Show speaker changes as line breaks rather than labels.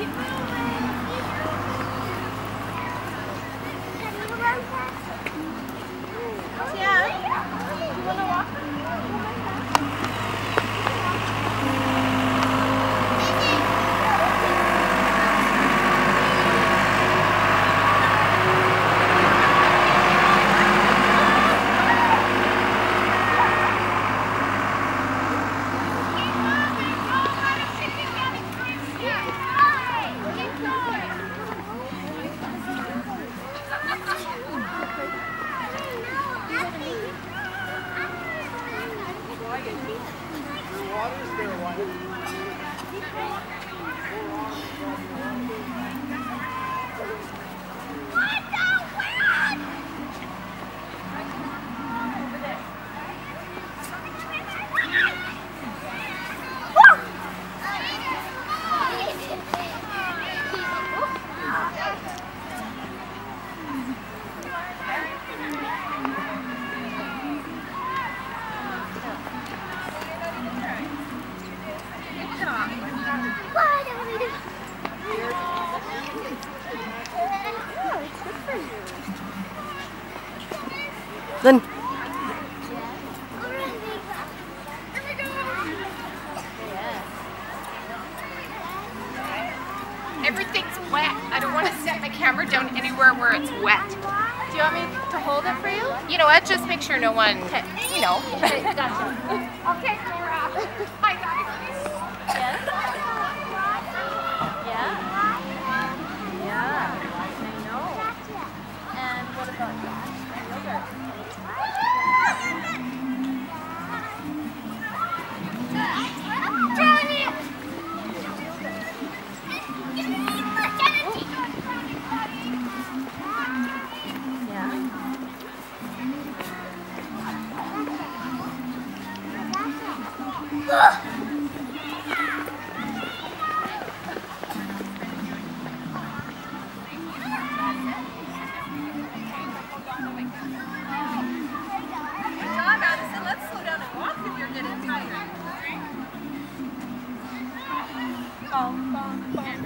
Keep What is their one? Then
Everything's wet. I don't want to set my camera down anywhere where it's wet.
Do you want me to hold it for you?
You know what? Just make sure no one, you know.
Okay, gotcha.
okay, Cora. Hi, guys.
Yes? Yeah? Yeah. I know. And what about yogurt? Yeah? con con con.